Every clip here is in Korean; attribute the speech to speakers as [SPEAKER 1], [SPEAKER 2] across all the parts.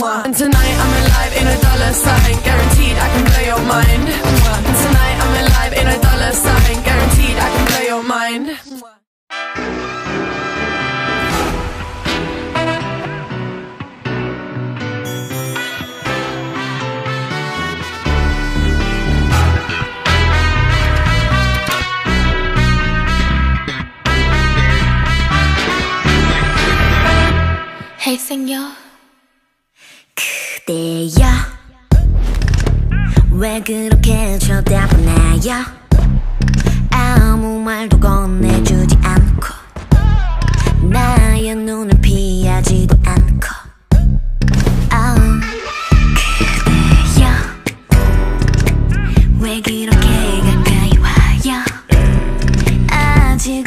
[SPEAKER 1] And tonight I'm alive in a dollar sign, guaranteed I can blow your mind. And tonight I'm alive in a dollar sign, guaranteed I can blow your mind.
[SPEAKER 2] Hey, senor.
[SPEAKER 3] 그대여 왜 그렇게 쳐다보나요? 아무 말도 건네주지 않고 나의 눈을 피하지도 않고. 아, 그대여. 왜 그렇게 가까이 와요? 아직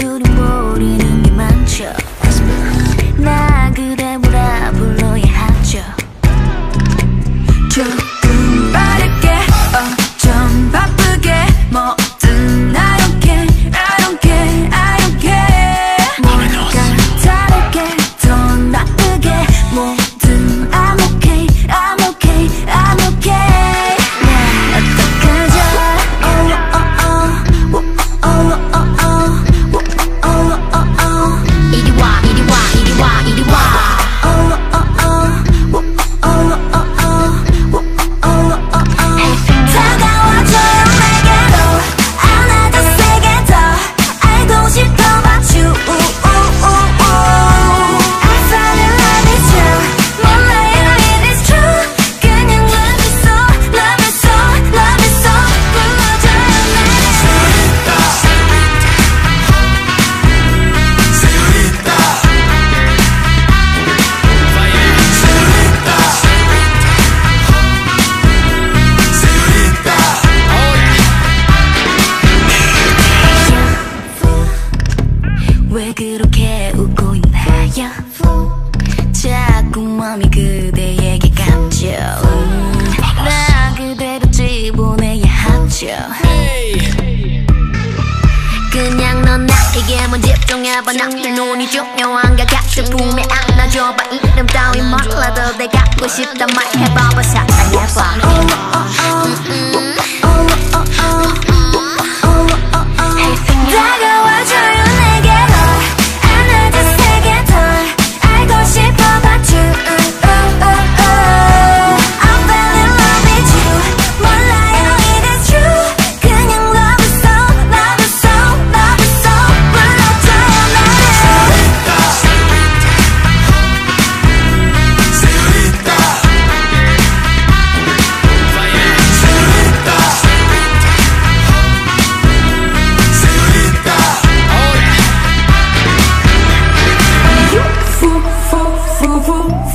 [SPEAKER 3] 마음이 그대에게 갔죠 음, 나 그대로 집어내야 하죠. 그냥 넌 나에게만 집중해봐. 나의 눈이 중요한가 같은 품에 안아줘봐. 이름 따위 몰라도 내 갖고 싶단 말 해봐봐. 사랑해봐. 다가와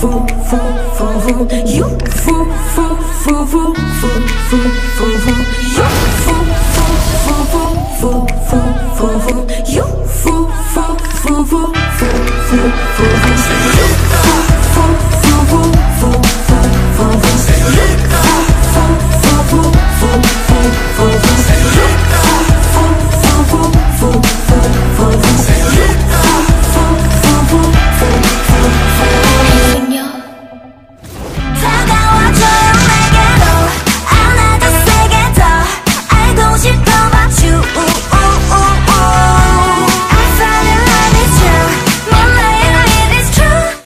[SPEAKER 3] Fool, fool, fool, fool, You Fool, fool, fool, fool, fool, fool, fool, fool, You.